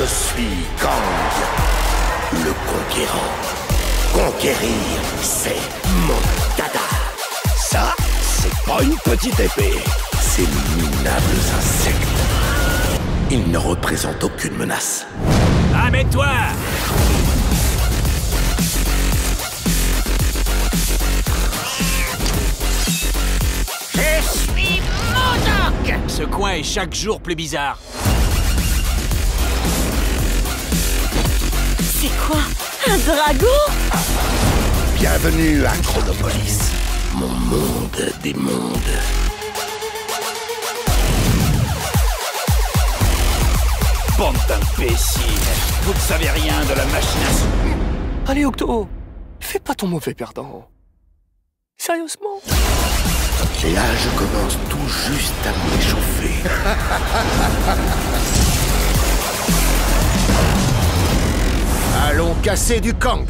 Je suis Kang, le conquérant. Conquérir, c'est mon dada. Ça, c'est pas une petite épée. Ces minables insectes. Ils ne représentent aucune menace. Amène-toi Je suis Modok Ce coin est chaque jour plus bizarre. C'est quoi Un dragon Bienvenue à Chronopolis, mon monde des mondes. Bande d'imbéciles Vous ne savez rien de la machination Allez, Octo, fais pas ton mauvais perdant. Sérieusement Et là, je commence tout juste à m'échauffer. casser du Kang